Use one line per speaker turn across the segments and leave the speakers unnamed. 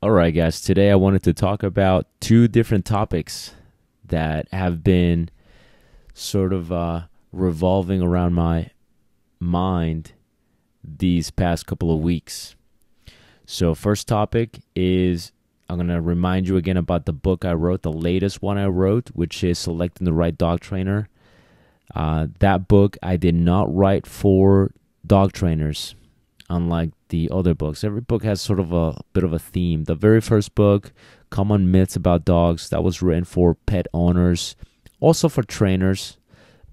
All right, guys. Today I wanted to talk about two different topics that have been sort of uh, revolving around my mind these past couple of weeks. So, first topic is I'm going to remind you again about the book I wrote, the latest one I wrote, which is Selecting the Right Dog Trainer. Uh, that book I did not write for dog trainers unlike the other books. Every book has sort of a bit of a theme. The very first book, Common Myths About Dogs, that was written for pet owners, also for trainers,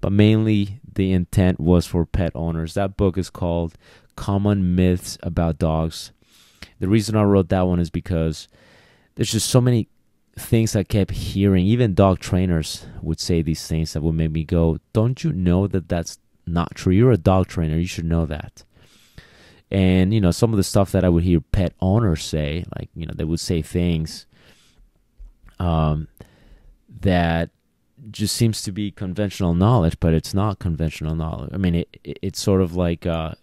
but mainly the intent was for pet owners. That book is called Common Myths About Dogs. The reason I wrote that one is because there's just so many things I kept hearing. Even dog trainers would say these things that would make me go, Don't you know that that's not true? You're a dog trainer. You should know that and you know some of the stuff that I would hear pet owners say, like you know they would say things um, that just seems to be conventional knowledge, but it's not conventional knowledge. I mean, it, it it's sort of like uh,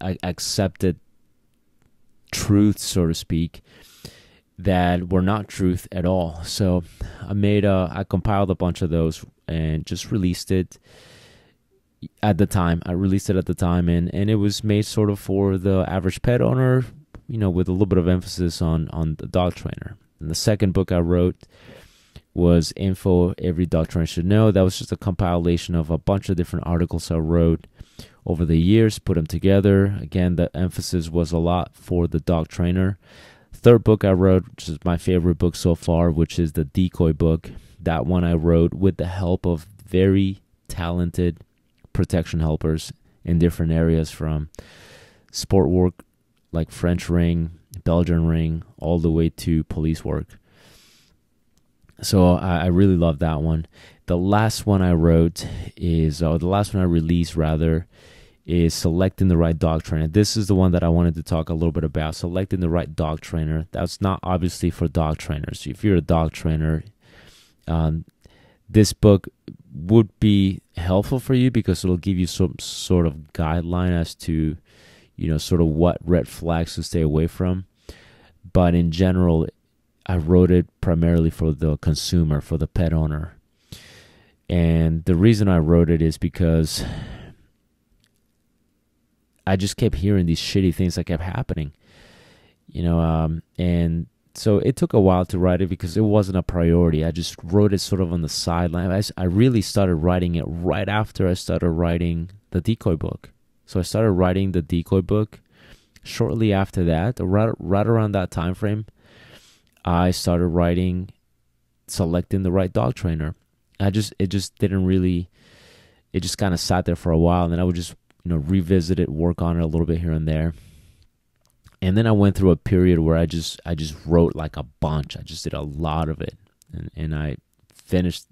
accepted truth, so to speak, that were not truth at all. So I made a, I compiled a bunch of those and just released it at the time. I released it at the time, and and it was made sort of for the average pet owner, you know, with a little bit of emphasis on on the dog trainer. And the second book I wrote was info every dog trainer should know. That was just a compilation of a bunch of different articles I wrote over the years, put them together. Again, the emphasis was a lot for the dog trainer. Third book I wrote, which is my favorite book so far, which is the decoy book. That one I wrote with the help of very talented protection helpers in different areas from sport work like French ring, Belgian ring, all the way to police work. So I, I really love that one. The last one I wrote is, or the last one I released rather, is selecting the right dog trainer. This is the one that I wanted to talk a little bit about. Selecting the right dog trainer. That's not obviously for dog trainers. If you're a dog trainer, um, this book would be helpful for you because it'll give you some sort of guideline as to you know sort of what red flags to stay away from. But in general i wrote it primarily for the consumer for the pet owner. And the reason i wrote it is because i just kept hearing these shitty things that kept happening you know um, and so it took a while to write it because it wasn't a priority. I just wrote it sort of on the sideline. I, I really started writing it right after I started writing the decoy book. So I started writing the decoy book shortly after that, right, right around that time frame. I started writing, selecting the right dog trainer. I just it just didn't really, it just kind of sat there for a while, and then I would just you know revisit it, work on it a little bit here and there and then I went through a period where I just I just wrote like a bunch. I just did a lot of it, and and I finished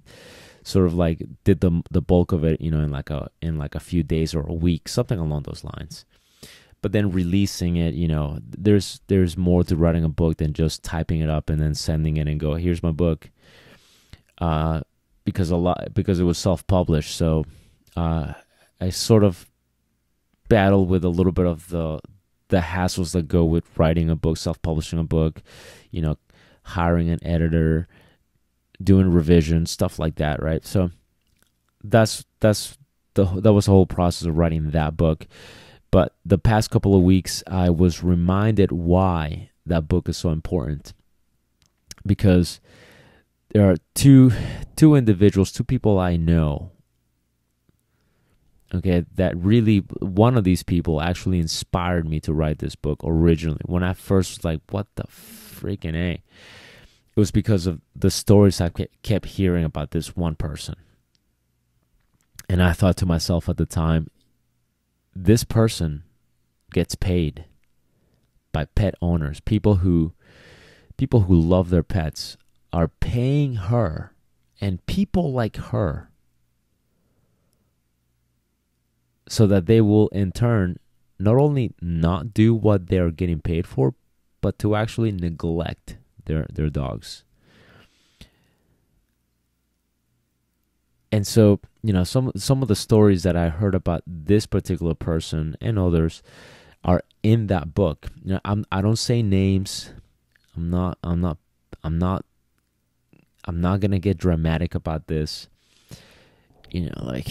sort of like did the the bulk of it, you know, in like a in like a few days or a week, something along those lines. But then releasing it, you know, there's there's more to writing a book than just typing it up and then sending it and go, here's my book. Uh, because a lot because it was self published, so uh, I sort of battled with a little bit of the the hassles that go with writing a book, self-publishing a book, you know, hiring an editor, doing revisions, stuff like that, right? So that's that's the that was the whole process of writing that book. But the past couple of weeks I was reminded why that book is so important. Because there are two two individuals, two people I know okay that really one of these people actually inspired me to write this book originally. When i first was like what the freaking a? It was because of the stories i kept hearing about this one person. And i thought to myself at the time this person gets paid by pet owners. People who people who love their pets are paying her and people like her so that they will in turn not only not do what they're getting paid for, but to actually neglect their their dogs. And so, you know, some some of the stories that I heard about this particular person and others are in that book. You know, I'm I don't say names. I'm not I'm not I'm not I'm not going to get dramatic about this. You know, like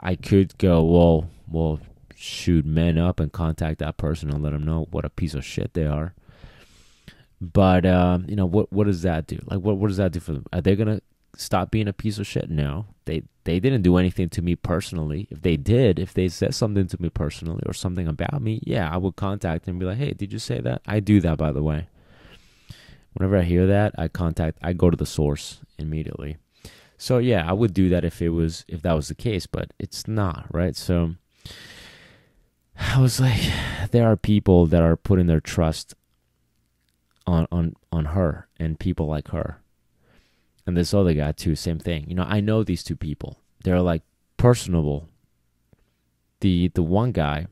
I could go, well, well, shoot men up and contact that person and let them know what a piece of shit they are. But uh, you know what? What does that do? Like, what what does that do for them? Are they gonna stop being a piece of shit? No, they they didn't do anything to me personally. If they did, if they said something to me personally or something about me, yeah, I would contact them and be like, hey, did you say that? I do that, by the way. Whenever I hear that, I contact, I go to the source immediately. So yeah, I would do that if it was if that was the case, but it's not, right? So I was like, there are people that are putting their trust on on on her and people like her. And this other guy too, same thing. You know, I know these two people. They're like personable. The the one guy,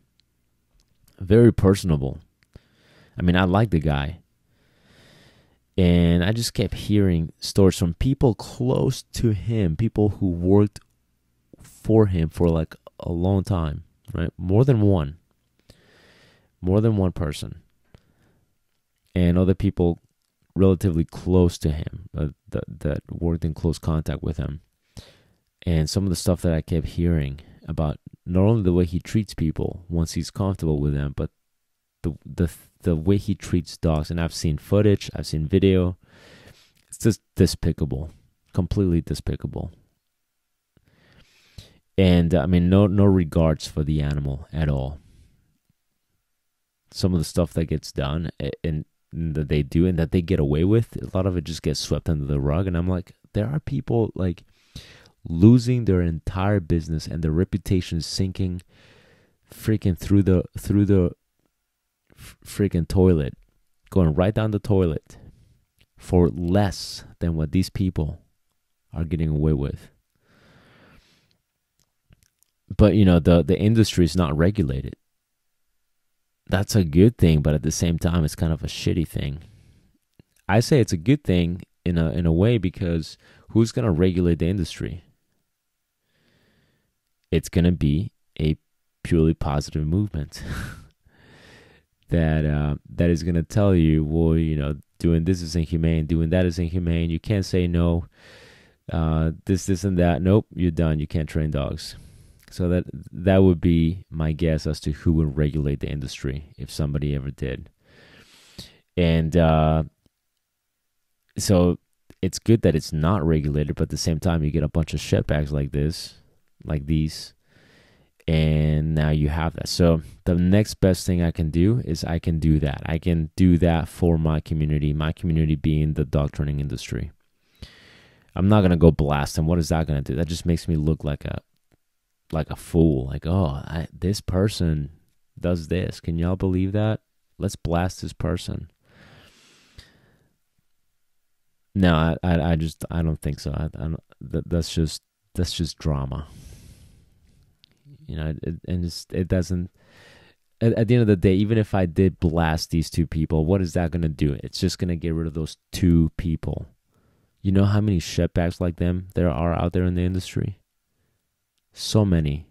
very personable. I mean, I like the guy. And I just kept hearing stories from people close to him, people who worked for him for like a long time, right? More than one. More than one person and other people relatively close to him uh, that, that worked in close contact with him. And some of the stuff that I kept hearing about not only the way he treats people once he's comfortable with them, but the the the way he treats dogs. And I've seen footage, I've seen video. It's just despicable, completely despicable. And uh, I mean, no no regards for the animal at all. Some of the stuff that gets done, and that they do and that they get away with, a lot of it just gets swept under the rug. And I'm like, there are people like losing their entire business and their reputation sinking freaking through the through the freaking toilet, going right down the toilet for less than what these people are getting away with. But you know, the the industry is not regulated that's a good thing, but at the same time, it's kind of a shitty thing. I say it's a good thing in a in a way because who's gonna regulate the industry? It's gonna be a purely positive movement that uh, that is gonna tell you, well, you know, doing this is inhumane, doing that is inhumane. You can't say no. Uh, this, this, and that. Nope, you're done. You can't train dogs. So that that would be my guess as to who would regulate the industry if somebody ever did. And uh, so it's good that it's not regulated, but at the same time, you get a bunch of shitbags like this, like these, and now you have that. So the next best thing I can do is I can do that. I can do that for my community. My community being the dog training industry. I'm not gonna go blast them. What is that gonna do? That just makes me look like a like a fool. Like, oh, I, this person does this. Can y'all believe that? Let's blast this person. No, I, I, I just, I don't think so. I, I that's just, that's just drama. You know, it, and it doesn't. At, at the end of the day, even if I did blast these two people, what is that going to do? It's just going to get rid of those two people. You know how many shitbags like them there are out there in the industry? So many.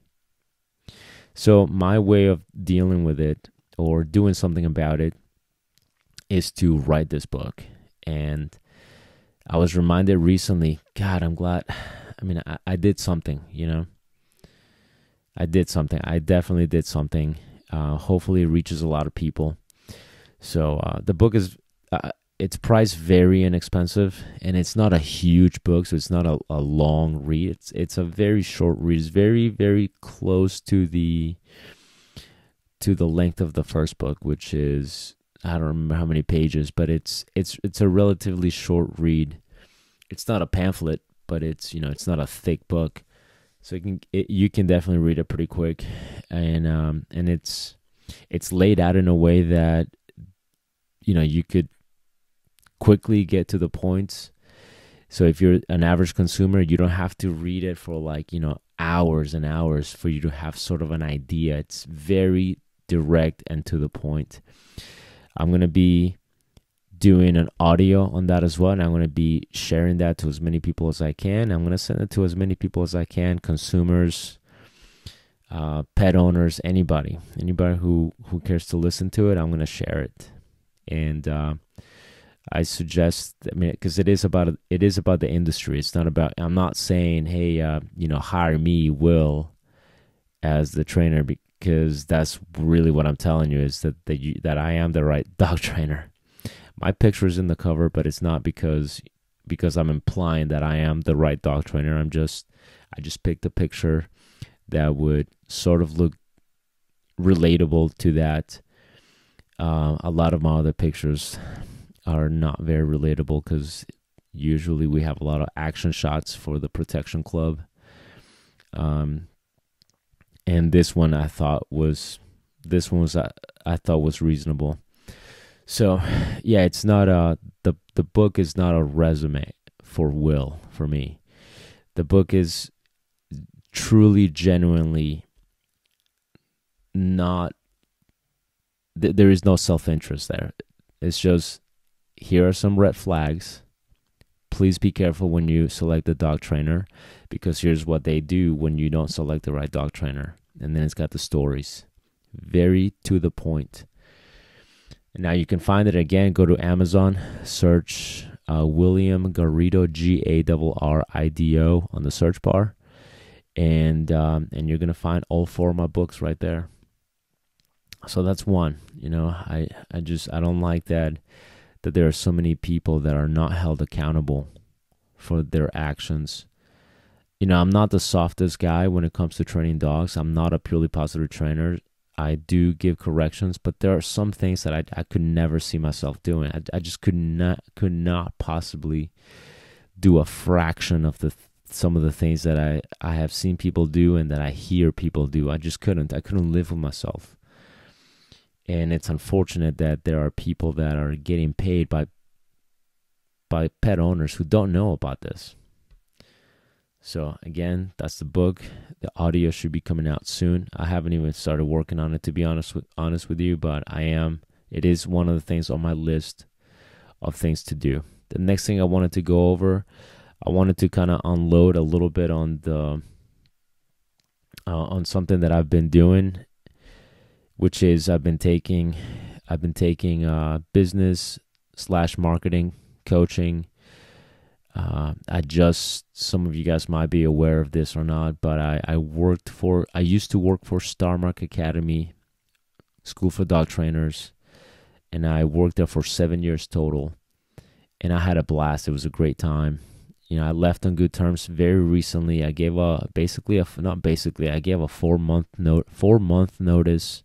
So, my way of dealing with it or doing something about it is to write this book. And I was reminded recently, God, I'm glad. I mean, I, I did something, you know? I did something. I definitely did something. Uh, hopefully, it reaches a lot of people. So, uh, the book is. Uh, it's priced very inexpensive and it's not a huge book so it's not a, a long read it's it's a very short read it's very very close to the to the length of the first book which is i don't remember how many pages but it's it's it's a relatively short read it's not a pamphlet but it's you know it's not a thick book so you can it, you can definitely read it pretty quick and um and it's it's laid out in a way that you know you could quickly get to the points. So if you're an average consumer, you don't have to read it for like, you know, hours and hours for you to have sort of an idea. It's very direct and to the point. I'm going to be doing an audio on that as well and I'm going to be sharing that to as many people as I can. I'm going to send it to as many people as I can, consumers, uh, pet owners, anybody, anybody who who cares to listen to it, I'm going to share it. And uh, I suggest. I mean, because it is about it is about the industry. It's not about. I'm not saying, hey, uh, you know, hire me, Will, as the trainer, because that's really what I'm telling you is that that you, that I am the right dog trainer. My picture is in the cover, but it's not because because I'm implying that I am the right dog trainer. I'm just I just picked a picture that would sort of look relatable to that. Uh, a lot of my other pictures are not very relatable because usually we have a lot of action shots for the protection club. Um, and this one I thought was this one was I, uh, I thought was reasonable. So, yeah, it's not a the the book is not a resume for Will for me. The book is truly genuinely not th- there is no self-interest there. It's just here are some red flags. Please be careful when you select a dog trainer because here's what they do when you don't select the right dog trainer. And then it's got the stories. Very to the point. Now you can find it again. Go to Amazon, search uh, William Garrido, G A R R I D O, on the search bar. And, um, and you're going to find all four of my books right there. So that's one. You know, I, I just, I don't like that that there are so many people that are not held accountable for their actions. You know, I'm not the softest guy when it comes to training dogs. I'm not a purely positive trainer. I do give corrections, but there are some things that I, I could never see myself doing. I, I just could not could not possibly do a fraction of the some of the things that I, I have seen people do and that I hear people do. I just couldn't. I couldn't live with myself and it's unfortunate that there are people that are getting paid by by pet owners who don't know about this. So again, that's the book. The audio should be coming out soon. I haven't even started working on it to be honest with honest with you, but I am. It is one of the things on my list of things to do. The next thing I wanted to go over, I wanted to kind of unload a little bit on the uh, on something that I've been doing which is I've been taking I've been taking uh, business slash marketing coaching. Uh, I just some of you guys might be aware of this or not, but I, I worked for I used to work for Starmark Academy, School for Dog Trainers, and I worked there for seven years total, and I had a blast. It was a great time. You know, I left on good terms very recently. I gave a basically a not basically I gave a four month note four month notice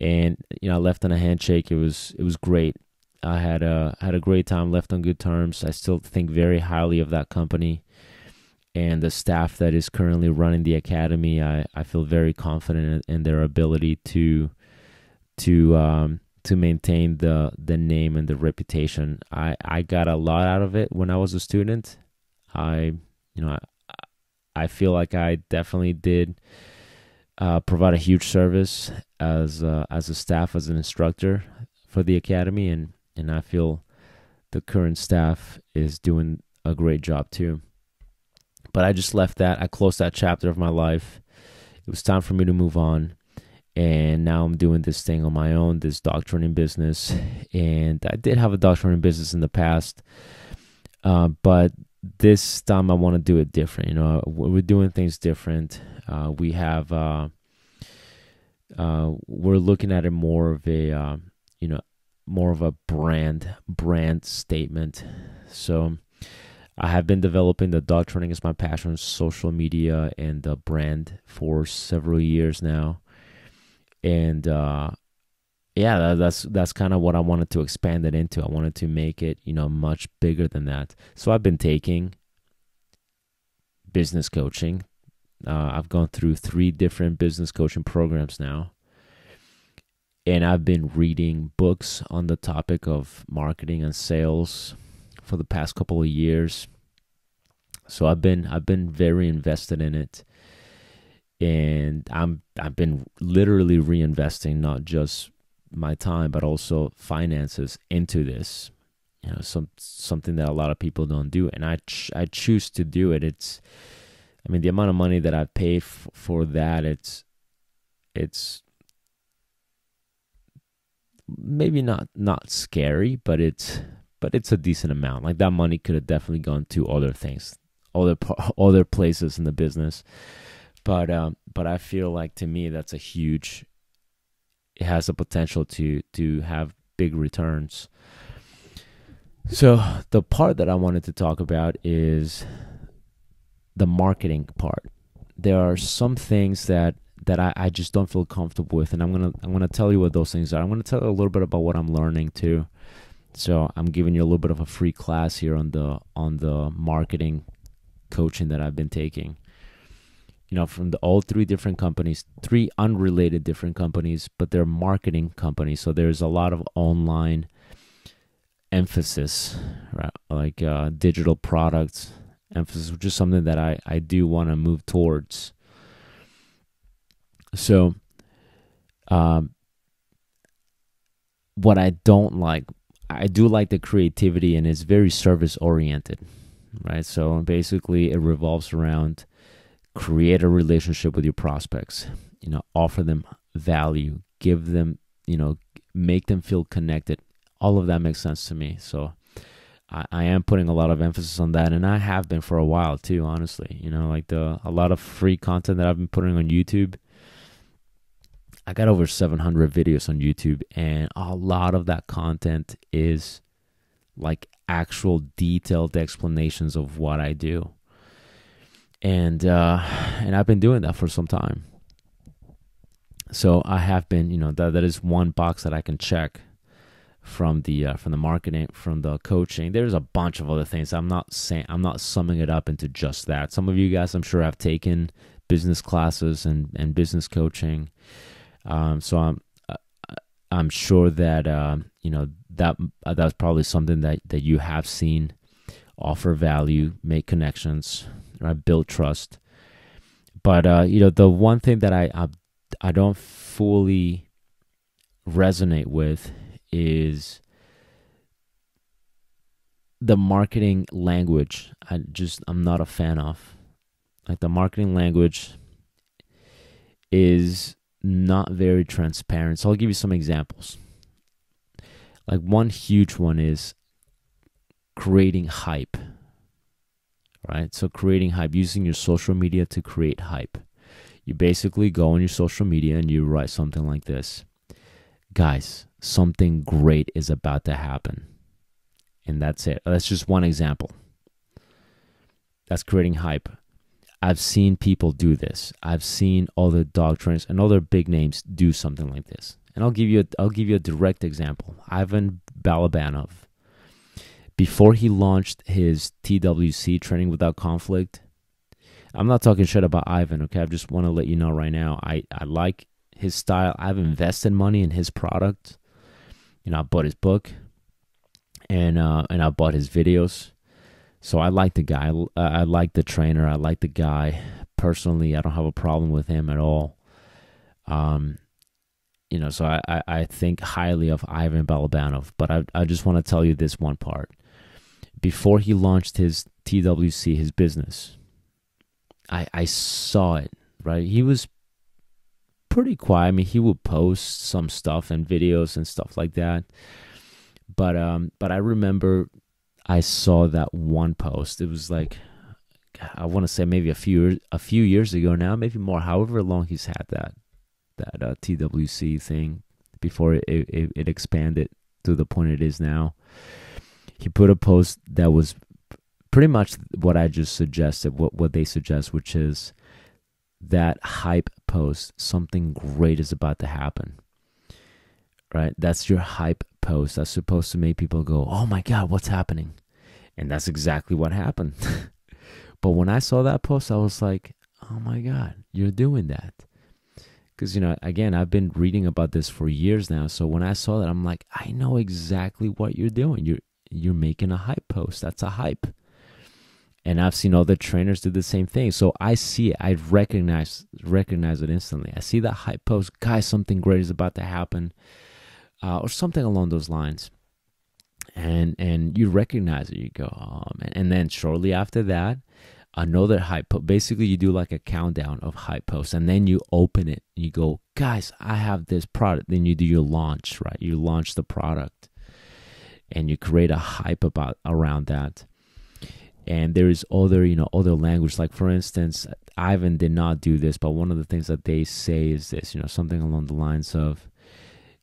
and you know I left on a handshake. It was it was great. I had a had a great time. Left on good terms. I still think very highly of that company and the staff that is currently running the academy. I, I feel very confident in, their ability to to um, to maintain the the name and the reputation. I I got a lot out of it when I was a student. I you know I, I feel like I definitely did uh, provide a huge service as uh, as a staff as an instructor for the academy, and and I feel the current staff is doing a great job too. But I just left that. I closed that chapter of my life. It was time for me to move on. And now I'm doing this thing on my own, this dog training business. And I did have a dog training business in the past. Uh, but this time I want to do it different. You know, we're doing things different. Uh, we have uh, uh, we're looking at it more of a uh, you know more of a brand brand statement. So I have been developing the dog training is my passion, social media and the brand for several years now, and uh, yeah, that, that's that's kind of what I wanted to expand it into. I wanted to make it you know much bigger than that. So I've been taking business coaching uh, I've gone through three different business coaching programs now. And I've been reading books on the topic of marketing and sales for the past couple of years. So I've been I've been very invested in it. And I'm I've been literally reinvesting not just my time but also finances into this. You know, some something that a lot of people don't do and I ch- I choose to do it. It's I mean, the amount of money that I pay for that, it's, it's maybe not not scary, but it's but it's a decent amount. Like that money could have definitely gone to other things, other other places in the business. But um, but I feel like to me that's a huge. It has the potential to to have big returns. So the part that I wanted to talk about is the marketing part. There are some things that that I, I just don't feel comfortable with and I'm gonna I'm gonna tell you what those things are. I'm gonna tell you a little bit about what I'm learning too. So I'm giving you a little bit of a free class here on the on the marketing coaching that I've been taking. You know, from the all three different companies, three unrelated different companies, but they're marketing companies. So there's a lot of online emphasis, right? Like uh, digital products emphasis, which is something that I, I do want to move towards. So, um, what I don't like, I do like the creativity and it's very service oriented, right? So basically, it revolves around create a relationship with your prospects, you know, offer them value, give them, you know, make them feel connected. All of that makes sense to me. So, I, I am putting a lot of emphasis on that, and I have been for a while too. Honestly, you know, like the a lot of free content that I've been putting on YouTube. I got over 700 videos on YouTube, and a lot of that content is like actual detailed explanations of what I do. And uh, and I've been doing that for some time. So I have been, you know, that that is one box that I can check from the uh, from the marketing from the coaching there's a bunch of other things i'm not saying i'm not summing it up into just that some of you guys i'm sure have taken business classes and and business coaching um, so i'm uh, i'm sure that uh, you know that uh, that's probably something that that you have seen offer value make connections right build trust but uh, you know the one thing that i i, I don't fully resonate with is the marketing language. I just I'm not a fan of. Like the marketing language is not very transparent. So I'll give you some examples. Like one huge one is creating hype. Right? So creating hype using your social media to create hype. You basically go on your social media and you write something like this. Guys, something great is about to happen. And that's it. That's just one example. That's creating hype. I've seen people do this. I've seen other dog trainers and other big names do something like this. And I'll give you a, I'll give you a direct example. Ivan Balabanov. Before he launched his TWC training without conflict, I'm not talking shit about Ivan, okay? I just want to let you know right now. I, I like his style. I've invested money in his product you know, I bought his book and uh, and I bought his videos. So I like the guy. I, I like the trainer. I like the guy personally. I don't have a problem with him at all. Um, you know, so I, I, I think highly of Ivan Balabanov. But I I just want to tell you this one part. Before he launched his TWC, his business, I I saw it. Right, he was pretty quiet. I mean, he would post some stuff and videos and stuff like that. But um, but I remember I saw that one post. It was like I want to say maybe a few a few years ago now, maybe more. However long he's had that that uh, TWC thing before it, it it expanded to the point it is now. He put a post that was pretty much what I just suggested, what what they suggest, which is that hype post, something great is about to happen. Right? That's your hype post. That's supposed to make people go, oh my God, what's happening? And that's exactly what happened. but when I saw that post, I was like, oh my God, you're doing that. Because, you know, again, I've been reading about this for years now. So when I saw that, I'm like, I know exactly what you're doing. You're you're making a hype post. That's a hype and I've seen other trainers do the same thing. So I see it. I recognize recognize it instantly. I see that hype post, guys, something great is about to happen, uh, or something along those lines. And and you recognize it. You go, oh man. And then shortly after that, another hype post. Basically, you do like a countdown of hype posts, and then you open it. and you go, guys, I have this product. Then you do your launch, right? You launch the product and you create a hype about around that and there is other you know other language like for instance ivan did not do this but one of the things that they say is this you know something along the lines of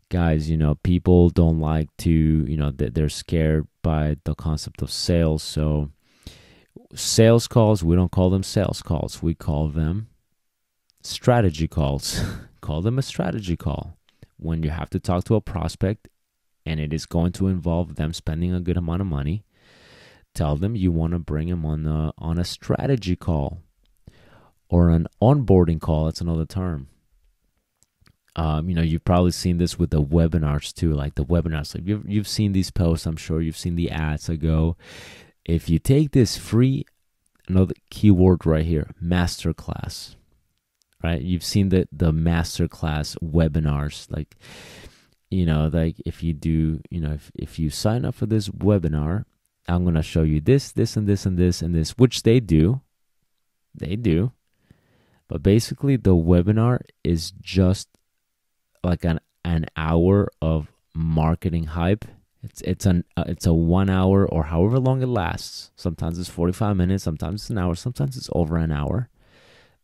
guys you know people don't like to you know they're scared by the concept of sales. So sales calls we don't call them sales calls. We call them strategy calls. Call them a strategy call. When you have to talk to a prospect and it is going to involve them spending a good amount of money tell them you want to bring them on a, on a strategy call or an onboarding call that's another term um, you know you've probably seen this with the webinars too like the webinars. Like you've, you've seen these posts i'm sure. You've seen the ads that go. If you take this free another keyword right here masterclass right? You've seen the the masterclass webinars. Like you know like if you do you know if, if you sign up for this webinar i'm going to show you this this and this and this and this which they do. They do. But basically the webinar is just like an an hour of marketing hype. It's it's an uh, it's a one hour or however long it lasts. Sometimes it's forty five minutes. Sometimes it's an hour. Sometimes it's over an hour.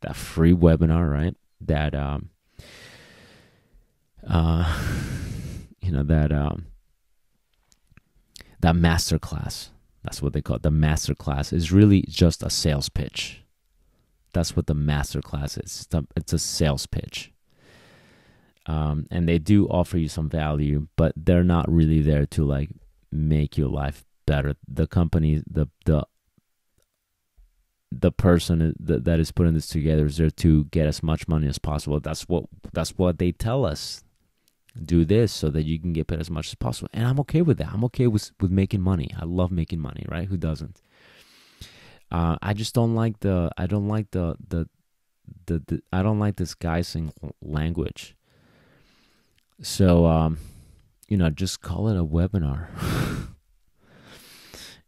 That free webinar, right? That um, uh, you know that um, that master class. That's what they call it. The master class is really just a sales pitch. That's what the master class is. It's a sales pitch um, and they do offer you some value, but they're not really there to like make your life better. The company, the the the person that, that is putting this together is there to get as much money as possible. That's what that's what they tell us. Do this so that you can get paid as much as possible, and I'm okay with that. I'm okay with with making money. I love making money, right? Who doesn't? Uh, I just don't like the I don't like the the the, the I don't like this guising language. So, um, you know, just call it a webinar.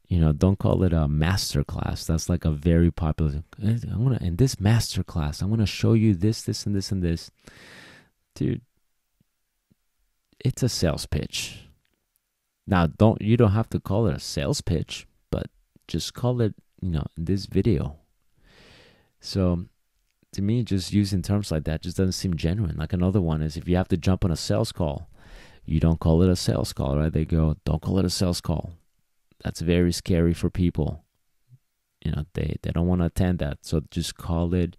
you know, don't call it a master class. That's like a very popular. I'm gonna in this master class, I'm gonna show you this, this, and this, and this. Dude, it's a sales pitch. Now, don't you don't have to call it a sales pitch, but just call it, you know, this video. So to me, just using terms like that just doesn't seem genuine. Like another one is if you have to jump on a sales call, you don't call it a sales call, right? They go, don't call it a sales call. That's very scary for people. You know, they, they don't want to attend that. So just call it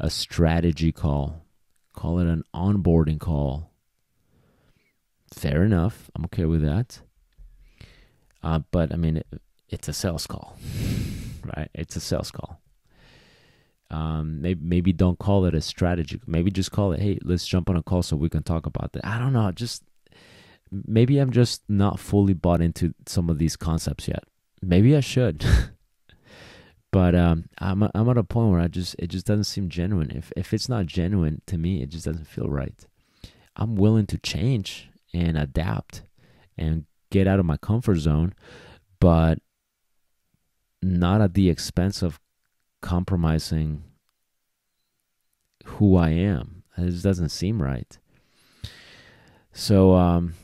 a strategy call, call it an onboarding call. Fair enough. I'm okay with that. Uh, but I mean, it, it's a sales call, right? It's a sales call um, maybe maybe don't call it a strategy. Maybe just call it, hey, let's jump on a call so we can talk about that. I don't know. Just maybe I'm just not fully bought into some of these concepts yet. Maybe I should. but um, I'm I'm at a point where I just it just doesn't seem genuine. If if it's not genuine to me, it just doesn't feel right. I'm willing to change and adapt and get out of my comfort zone, but not at the expense of compromising who I am. It doesn't seem right. So, um,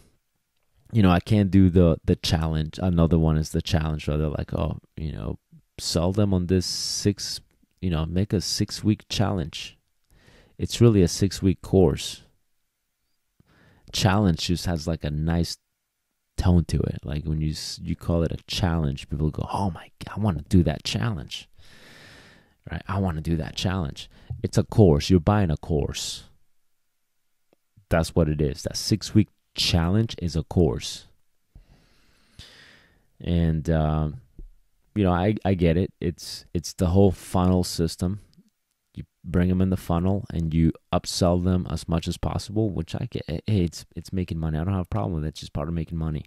you know, I can't do the the challenge. Another one is the challenge. They're like, oh, you know, sell them on this six, you know, make a six week challenge. It's really a six week course. Challenge just has like a nice tone to it. Like when you you call it a challenge, people go, "Oh my god, I want to do that challenge." Right? I want to do that challenge. It's a course. You're buying a course. That's what it is. That six week challenge is a course. And um, you know, I I get it. It's it's the whole funnel system. You bring them in the funnel and you upsell them as much as possible, which I get. Hey, it's it's making money. I don't have a problem with it. It's just part of making money.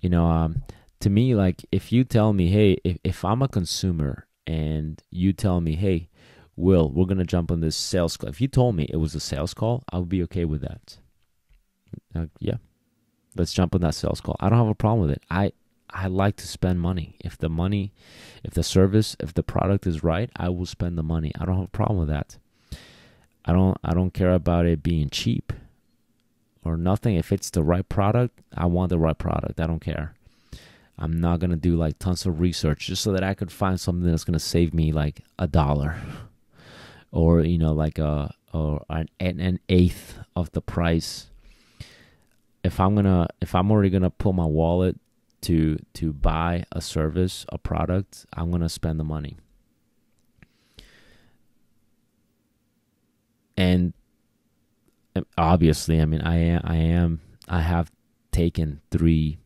You know, um, to me, like if you tell me, hey, if, if I'm a consumer and you tell me, hey, Will, we're gonna jump on this sales call. If you told me it was a sales call, I would be okay with that. Uh, yeah, let's jump on that sales call. I don't have a problem with it. I I like to spend money. If the money, if the service, if the product is right, I will spend the money. I don't have a problem with that. I don't I don't care about it being cheap or nothing. If it's the right product, I want the right product. I don't care. I'm not gonna do like tons of research just so that I could find something that's gonna save me like a dollar, or you know like a or an, an eighth of the price. If I'm gonna if I'm already gonna pull my wallet to to buy a service, a product, I'm gonna spend the money. And obviously, I mean, I am, I am, I have taken three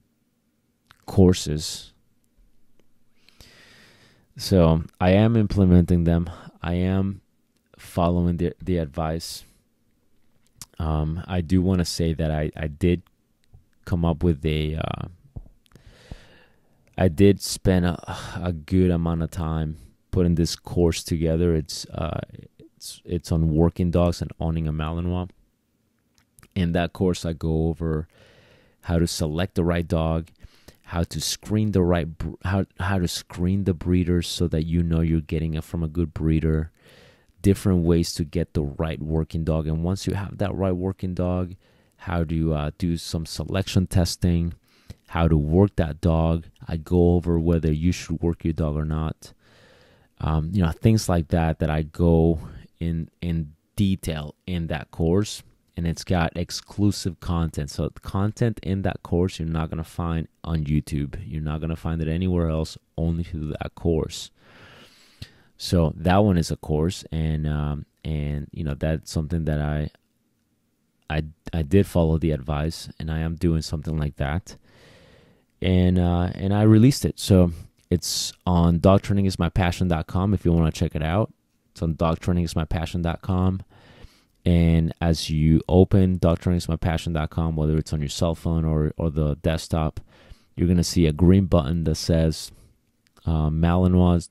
courses. So I am implementing them. I am following the the advice. Um, I do want to say that I, I did come up with a. Uh, I did spend a, a good amount of time putting this course together. It's uh, it's it's on working dogs and owning a Malinois. In that course, I go over how to select the right dog, how to screen the right how how to screen the breeders so that you know you're getting it from a good breeder, different ways to get the right working dog, and once you have that right working dog, how to uh, do some selection testing, how to work that dog. I go over whether you should work your dog or not. Um, you know things like that that I go in in detail in that course and it's got exclusive content. So content in that course you're not gonna find on YouTube. You're not gonna find it anywhere else. Only through that course. So that one is a course, and um, and you know that's something that I I I did follow the advice, and I am doing something like that, and uh, and I released it. So it's on dogtrainingismypassion.com if you want to check it out. It's on dogtrainingismypassion.com. And as you open dogtrainingismypassion.com, whether it's on your cell phone or, or the desktop, you're going to see a green button that says uh, Malinois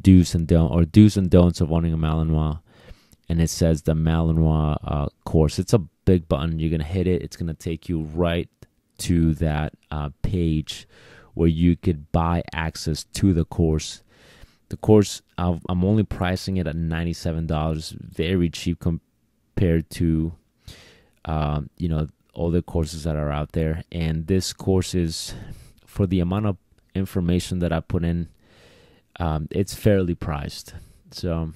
do's and don'ts, or do's and don'ts of owning a Malinois. And it says the Malinois uh, course. It's a big button. You're going to hit it. It's going to take you right to that uh, page where you could buy access to the course. The course, I'm only pricing it at $97, very cheap compared to um, you know all the courses that are out there. And this course is for the amount of information that i put in um, it's fairly priced. So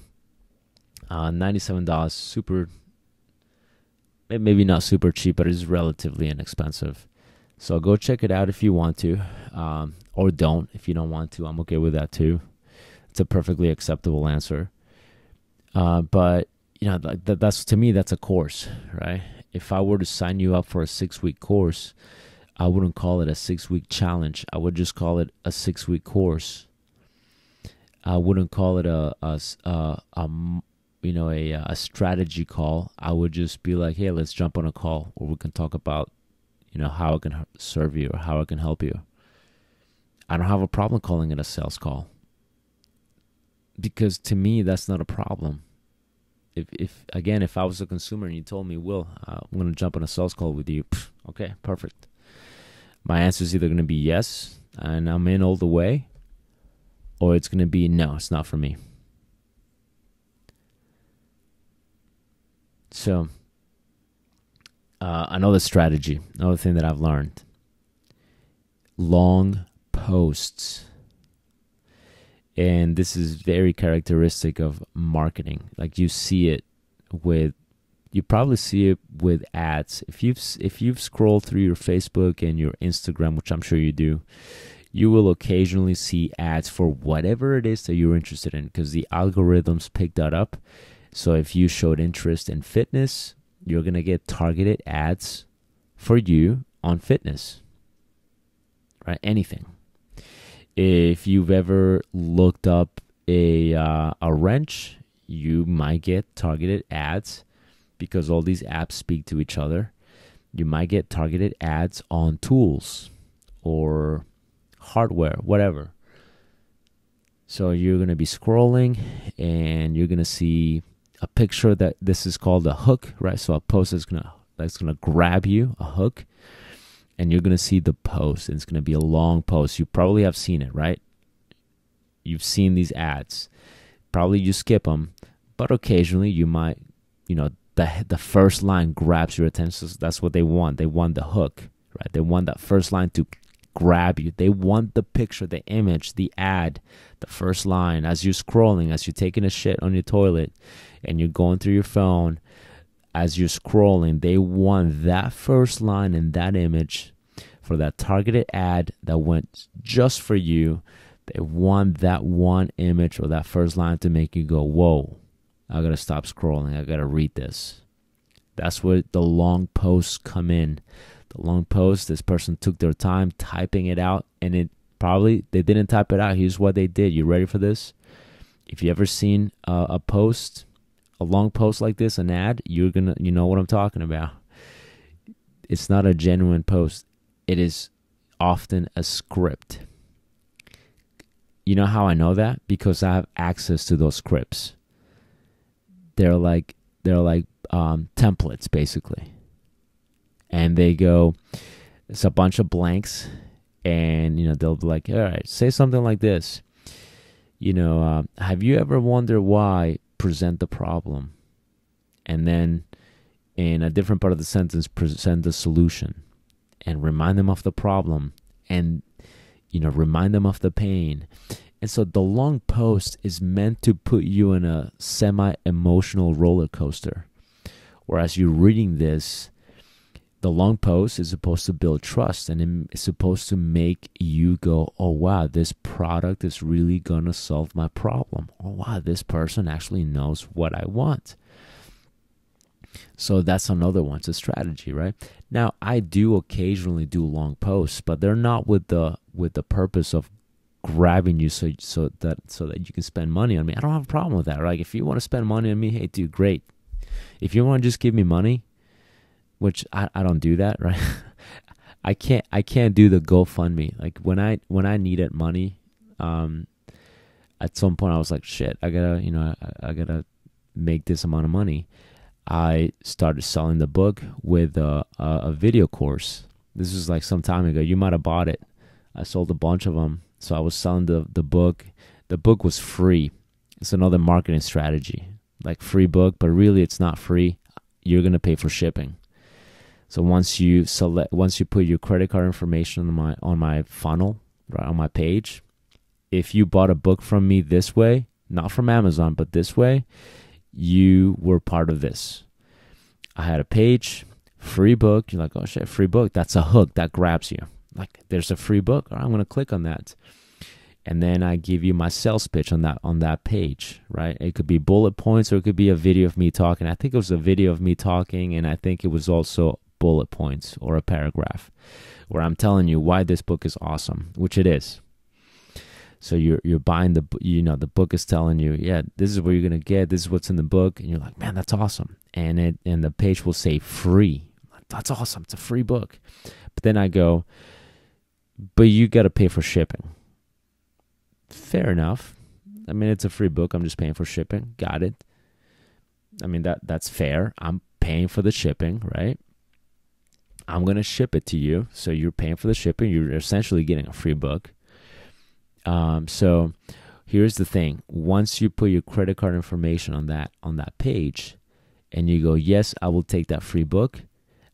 uh, $97 super maybe not super cheap but it's relatively inexpensive. So go check it out if you want to um, or don't if you don't want to. I'm okay with that too. It's a perfectly acceptable answer. Uh, but you know that, that's to me that's a course right? If i were to sign you up for a six week course i wouldn't call it a six week challenge. I would just call it a six week course. I wouldn't call it a, a, a, a you know a, a strategy call. I would just be like hey let's jump on a call where we can talk about you know how i can serve you or how i can help you. I don't have a problem calling it a sales call. Because to me that's not a problem if if again if I was a consumer and you told me, "Will, uh, I'm going to jump on a sales call with you," okay, perfect. My answer is either going to be yes, and I'm in all the way, or it's going to be no, it's not for me. So, uh, another strategy, another thing that I've learned: long posts and this is very characteristic of marketing. Like you see it with you probably see it with ads. If you've if you've scrolled through your facebook and your instagram which i'm sure you do you will occasionally see ads for whatever it is that you're interested in because the algorithms pick that up. So if you showed interest in fitness you're going to get targeted ads for you on fitness right? Anything if you've ever looked up a uh, a wrench, you might get targeted ads because all these apps speak to each other. You might get targeted ads on tools or hardware, whatever. So you're going to be scrolling and you're going to see a picture that this is called a hook, right? So a post is going to that's going to grab you, a hook and you're going to see the post. And it's going to be a long post. You probably have seen it, right? You've seen these ads. Probably you skip them, but occasionally you might, you know, the the first line grabs your attention. That's what they want. They want the hook, right? They want that first line to grab you. They want the picture, the image, the ad, the first line as you're scrolling, as you're taking a shit on your toilet and you're going through your phone, as you're scrolling, they want that first line and that image for that targeted ad that went just for you. They want that one image or that first line to make you go, Whoa, I gotta stop scrolling. I gotta read this. That's where the long posts come in. The long post, this person took their time typing it out, and it probably they didn't type it out. Here's what they did. You ready for this? If you ever seen a, a post, a long post like this, an ad, you're gonna you know what I'm talking about. It's not a genuine post. It is often a script. You know how I know that? Because I have access to those scripts. They're like they're like um, templates basically, and they go. It's a bunch of blanks, and you know they'll be like, "All right, say something like this." You know, uh, have you ever wondered why? Present the problem, and then in a different part of the sentence, present the solution, and remind them of the problem, and you know, remind them of the pain, and so the long post is meant to put you in a semi emotional roller coaster. Whereas you're reading this, the long post is supposed to build trust and it's supposed to make you go, oh, wow, this product is really going to solve my problem. Oh, wow, this person actually knows what I want. So that's another one. It's a strategy, right? Now I do occasionally do long posts, but they're not with the with the purpose of grabbing you so so that so that you can spend money on me. I don't have a problem with that. Like if you want to spend money on me, hey dude, great. If you want to just give me money, which I, I don't do that, right? I can't I can't do the GoFundMe. Like when I when I needed money, um, at some point I was like, shit, I gotta you know I, I gotta make this amount of money. I started selling the book with a, a, a video course. This was like some time ago. You might have bought it. I sold a bunch of them so I was selling the the book. The book was free. It's another marketing strategy, like free book, but really it's not free. You're gonna pay for shipping. So once you select, once you put your credit card information on my on my funnel, right on my page, if you bought a book from me this way, not from Amazon, but this way, you were part of this. I had a page, free book. You're like, oh shit, free book. That's a hook that grabs you like there's a free book i'm going to click on that and then i give you my sales pitch on that on that page right it could be bullet points or it could be a video of me talking i think it was a video of me talking and i think it was also bullet points or a paragraph where i'm telling you why this book is awesome which it is so you're you're buying the you know the book is telling you yeah this is what you're gonna get this is what's in the book and you're like man that's awesome and it and the page will say free that's awesome it's a free book but then i go but you got to pay for shipping. Fair enough. I mean, it's a free book. I'm just paying for shipping. Got it. I mean that that's fair. I'm paying for the shipping, right? I'm gonna ship it to you, so you're paying for the shipping. You're essentially getting a free book. Um, so here's the thing: once you put your credit card information on that on that page, and you go, "Yes, I will take that free book,"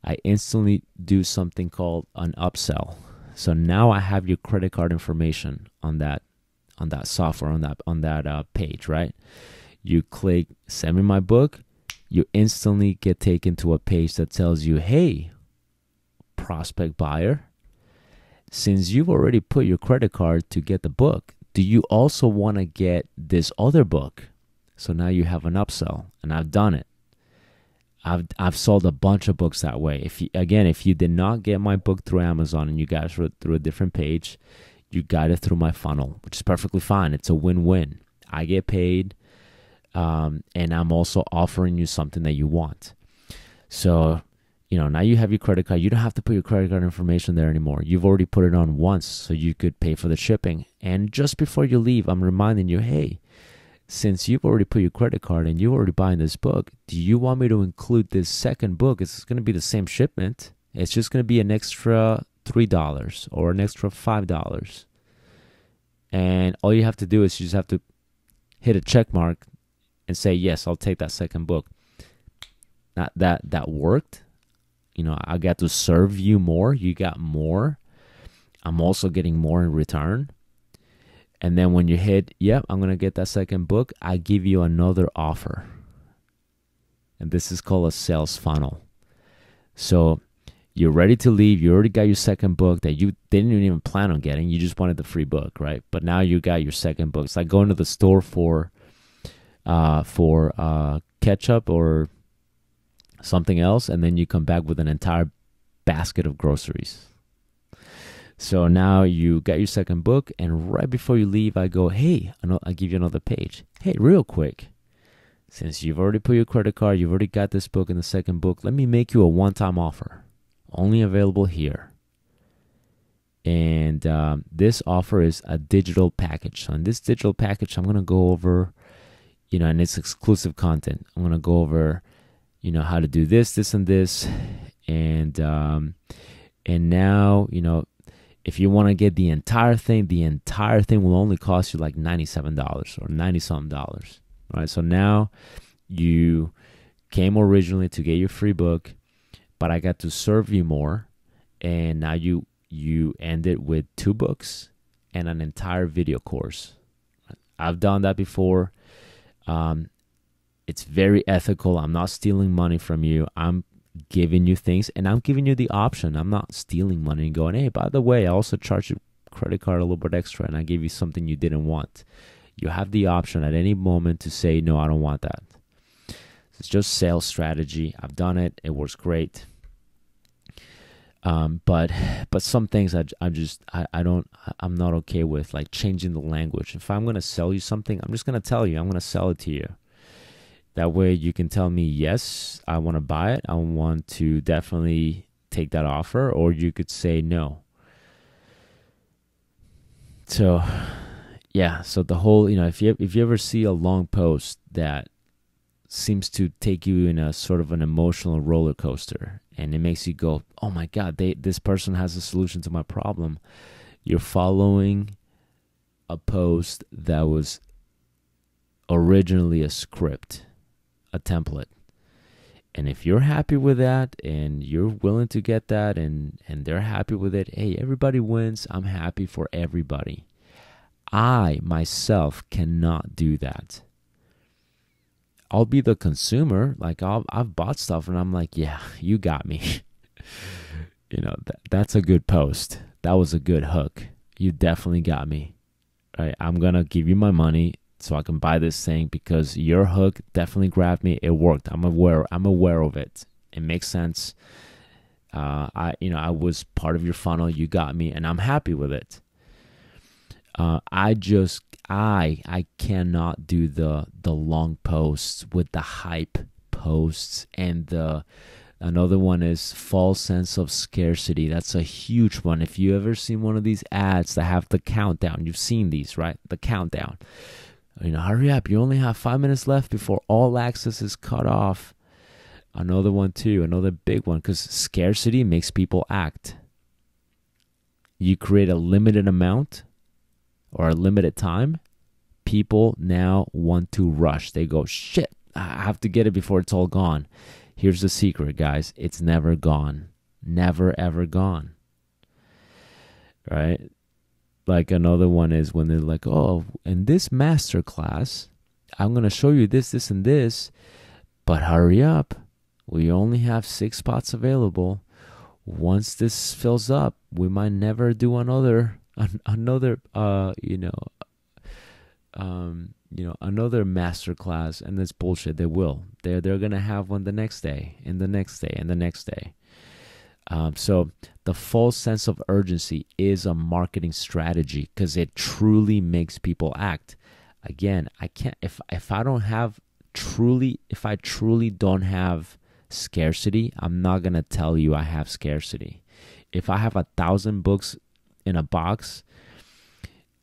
I instantly do something called an upsell. So now I have your credit card information on that on that software on that on that uh, page, right? You click send me my book, you instantly get taken to a page that tells you, "Hey, prospect buyer, since you've already put your credit card to get the book, do you also want to get this other book?" So now you have an upsell, and I've done it. I've I've sold a bunch of books that way. If you, again, if you did not get my book through Amazon and you got it through a different page, you got it through my funnel, which is perfectly fine. It's a win-win. I get paid, um, and I'm also offering you something that you want. So, you know, now you have your credit card. You don't have to put your credit card information there anymore. You've already put it on once, so you could pay for the shipping. And just before you leave, I'm reminding you, hey, since you've already put your credit card and you're already buying this book, do you want me to include this second book? It's going to be the same shipment. It's just going to be an extra $3 or an extra $5. And all you have to do is you just have to hit a check mark and say, yes, I'll take that second book. That, that, that worked. You know, I got to serve you more. You got more. I'm also getting more in return. And then when you hit, yep, I'm going to get that second book, I give you another offer. And this is called a sales funnel. So you're ready to leave. You already got your second book that you didn't even plan on getting. You just wanted the free book, right? But now you got your second book. It's like going to the store for uh, for uh, ketchup or something else, and then you come back with an entire basket of groceries. So now you got your second book, and right before you leave, I go, "Hey, I give you another page. Hey, real quick, since you've already put your credit card, you've already got this book and the second book, let me make you a one-time offer, only available here." And um, this offer is a digital package. So in this digital package, I'm gonna go over, you know, and it's exclusive content. I'm gonna go over, you know, how to do this, this, and this, and um, and now, you know, if you want to get the entire thing, the entire thing will only cost you like $97 or 90 something dollars. Right? So now you came originally to get your free book, but I got to serve you more and now you you end it with two books and an entire video course. I've done that before. Um, it's very ethical. I'm not stealing money from you. I'm giving you things and I'm giving you the option. I'm not stealing money and going, hey, by the way, I also charge your credit card a little bit extra and I gave you something you didn't want. You have the option at any moment to say, no, I don't want that. It's just sales strategy. I've done it. It works great. Um, but but some things I, I just I, I don't I'm not okay with like changing the language. If I'm gonna sell you something, I'm just gonna tell you I'm gonna sell it to you. That way you can tell me, yes, I want to buy it. I want to definitely take that offer. Or you could say no. So, yeah. So the whole, you know, if you if you ever see a long post that seems to take you in a sort of an emotional roller coaster, and it makes you go, "Oh my God, they this person has a solution to my problem." You're following a post that was originally a script a template. And if you're happy with that and you're willing to get that and, and they're happy with it, hey, everybody wins. I'm happy for everybody. I myself cannot do that. I'll be the consumer. Like I'll, I've bought stuff and I'm like, yeah, you got me. you know, that, that's a good post. That was a good hook. You definitely got me. Right? I'm going to give you my money so I can buy this thing because your hook definitely grabbed me. It worked. I'm aware. I'm aware of it. It makes sense. Uh, I, you know, I was part of your funnel. You got me, and I'm happy with it. Uh, I just, I, I cannot do the the long posts with the hype posts and the. Another one is false sense of scarcity. That's a huge one. If you ever seen one of these ads that have the countdown, you've seen these, right? The countdown you know, hurry up. You only have five minutes left before all access is cut off. Another one, too, another big one, because scarcity makes people act. You create a limited amount or a limited time, people now want to rush. They go, shit, I have to get it before it's all gone. Here's the secret, guys it's never gone. Never, ever gone. Right? Like another one is when they're like, oh, in this master class, I'm going to show you this, this, and this, but hurry up. We only have six spots available. Once this fills up, we might never do another, another, uh, you know, um, you know, another master class, and that's bullshit. They will. They're they're gonna have one the next day, and the next day, and the next day. Um, so the false sense of urgency is a marketing strategy because it truly makes people act. Again, I can't if if I don't have truly if I truly don't have scarcity, I'm not gonna tell you I have scarcity. If I have a thousand books in a box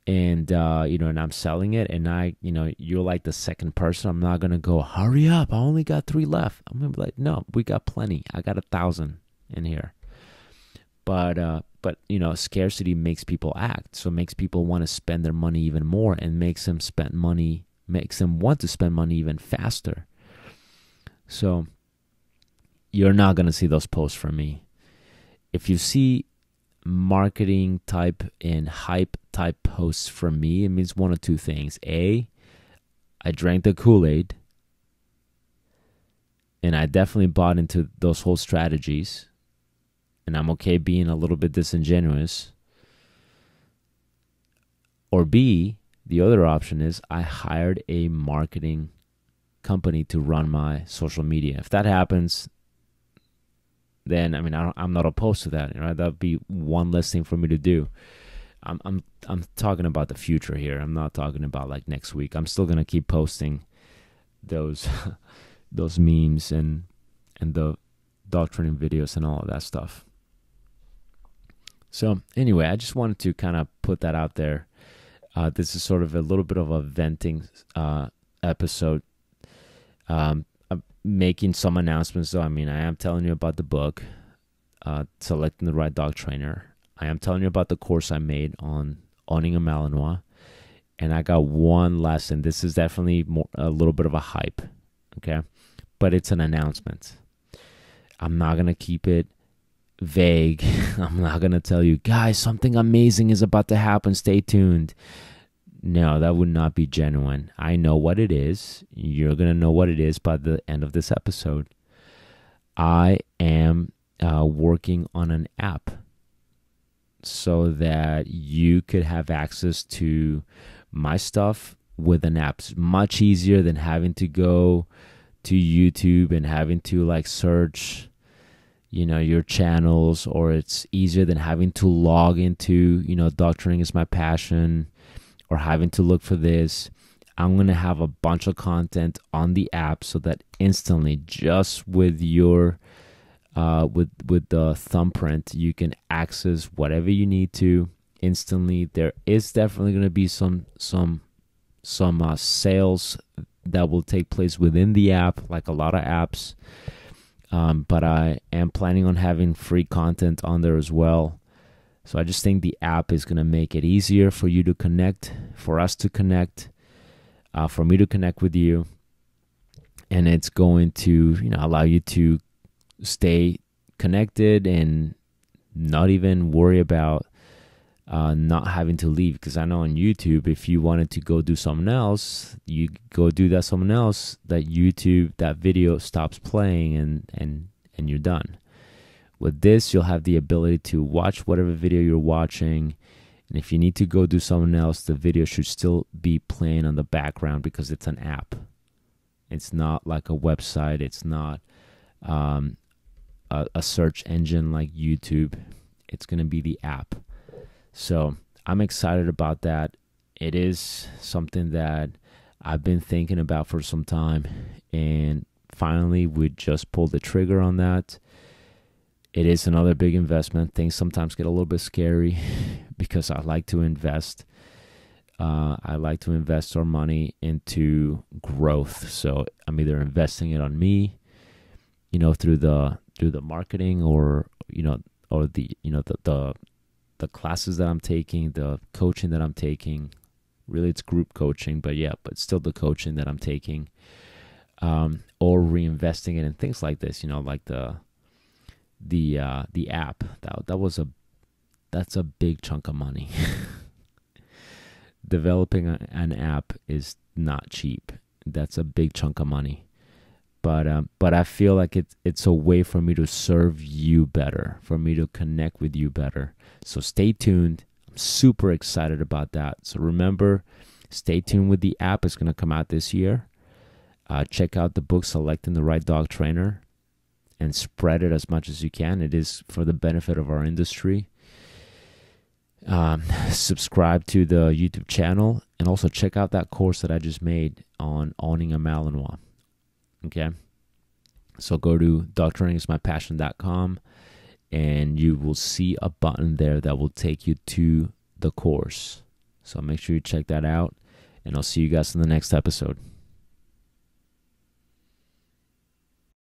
and uh, you know, and I'm selling it, and I, you know, you're like the second person. I'm not gonna go, hurry up! I only got three left. I'm gonna be like, no, we got plenty. I got a thousand in here. But uh, but you know, scarcity makes people act, so it makes people want to spend their money even more, and makes them spend money, makes them want to spend money even faster. So you're not gonna see those posts from me. If you see marketing type and hype type posts from me, it means one of two things. A, I drank the Kool Aid and I definitely bought into those whole strategies, and I'm okay being a little bit disingenuous. Or B, the other option is I hired a marketing company to run my social media. If that happens, then I mean I am not opposed to that. Right, that'd be one less thing for me to do. I'm I'm I'm talking about the future here. I'm not talking about like next week. I'm still gonna keep posting those those memes and and the dog training videos and all of that stuff. So anyway, I just wanted to kind of put that out there. Uh, this is sort of a little bit of a venting uh, episode. Um, I'm making some announcements though. I mean, I am telling you about the book, uh, selecting the right dog trainer. I am telling you about the course I made on owning a Malinois, and I got one lesson. This is definitely more, a little bit of a hype. Okay, but it's an announcement. I'm not going to keep it vague. I'm not going to tell you, guys, something amazing is about to happen. Stay tuned. No, that would not be genuine. I know what it is. You're going to know what it is by the end of this episode. I am uh, working on an app so that you could have access to my stuff with an app. It's much easier than having to go to YouTube and having to like search you know your channels or it's easier than having to log into you know dog training is my passion or having to look for this i'm going to have a bunch of content on the app so that instantly just with your uh, with with the thumbprint you can access whatever you need to instantly there is definitely going to be some some some uh, sales that will take place within the app, like a lot of apps. Um, but I am planning on having free content on there as well. So I just think the app is going to make it easier for you to connect, for us to connect, uh, for me to connect with you, and it's going to you know allow you to stay connected and not even worry about uh, not having to leave because I know on YouTube if you wanted to go do something else, you go do that something else. That YouTube that video stops playing and and and you're done. With this, you'll have the ability to watch whatever video you're watching, and if you need to go do something else, the video should still be playing on the background because it's an app. It's not like a website. It's not um, a, a search engine like YouTube. It's going to be the app so I'm excited about that. It is something that I've been thinking about for some time, and finally, we just pulled the trigger on that. It is another big investment. Things sometimes get a little bit scary because I like to invest. Uh, I like to invest our money into growth. So I'm either investing it on me, you know, through the through the marketing or you know or the you know the the the classes that I'm taking, the coaching that I'm taking. Really, it's group coaching, but yeah, but still the coaching that I'm taking, um, or reinvesting it in things like this. You know, like the the uh, the app. That that was a that's a big chunk of money. Developing an app is not cheap. That's a big chunk of money but um, but I feel like it's it's a way for me to serve you better, for me to connect with you better. So stay tuned. I'm super excited about that. So remember, stay tuned with the app. It's going to come out this year. Uh, check out the book, Selecting the Right Dog Trainer, and spread it as much as you can. It is for the benefit of our industry. Um, subscribe to the YouTube channel and also check out that course that I just made on owning a Malinois. Okay. So go to dogtrainingismypassion.com and you will see a button there that will take you to the course. So make sure you check that out and I'll see you guys in the next episode.